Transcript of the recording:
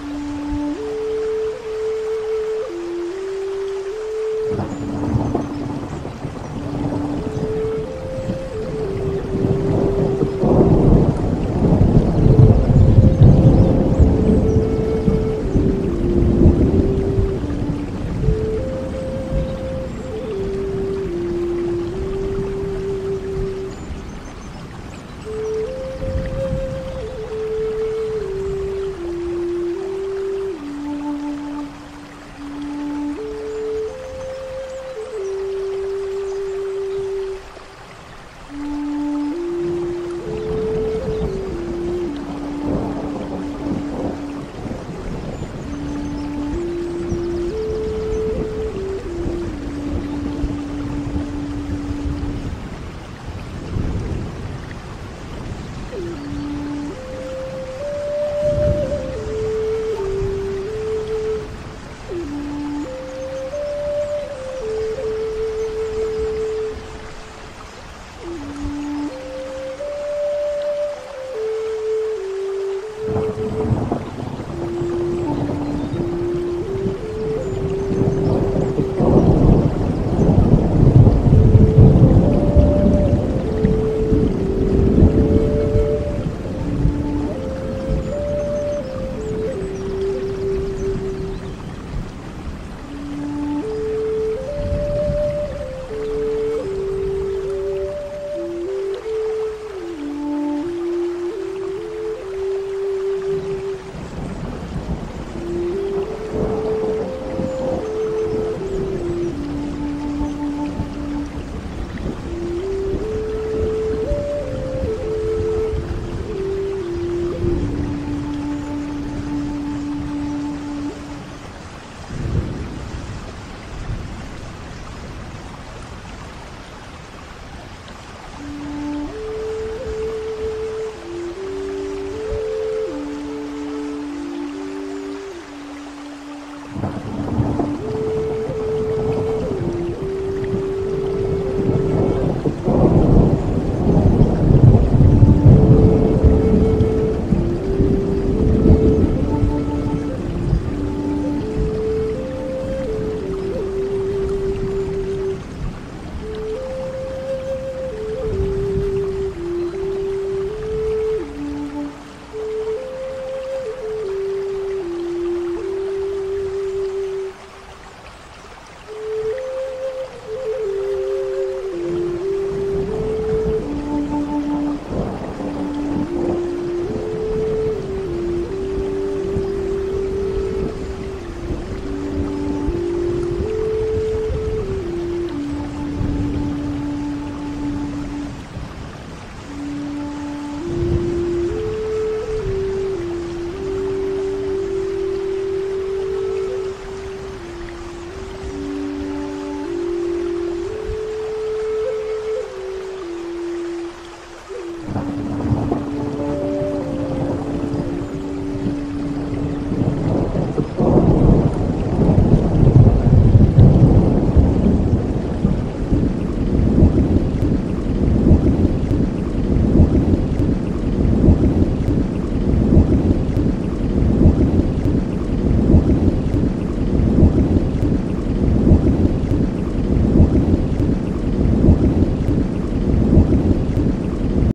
Mm-hmm.